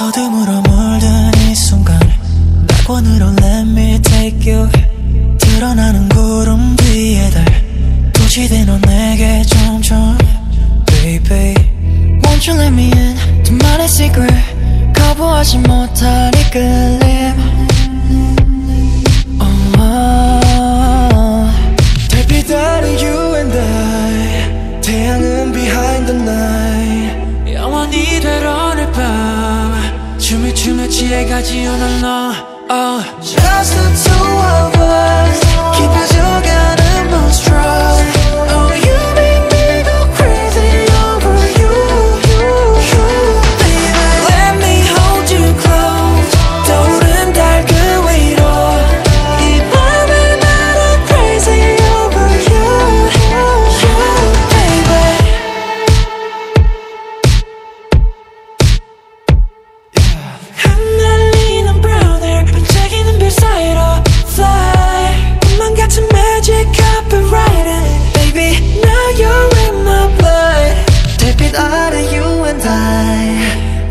어둠으로 물든 이 순간 낙원으로 let me take you. 드러나는 구름 뒤에 달 도시대 너 내게 점점. Baby Won't you let me in? 둘만의 secret 거부하지 못할 이끌림 오늘 밤 춤을 추며 취해가지 오늘 너. oh. Just the two of us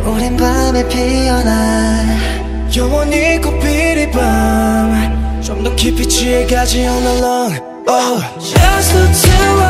우린 밤에 피어나. 영원히 꽃필 이밤좀 더 깊이 취해가지 all along oh. Just the two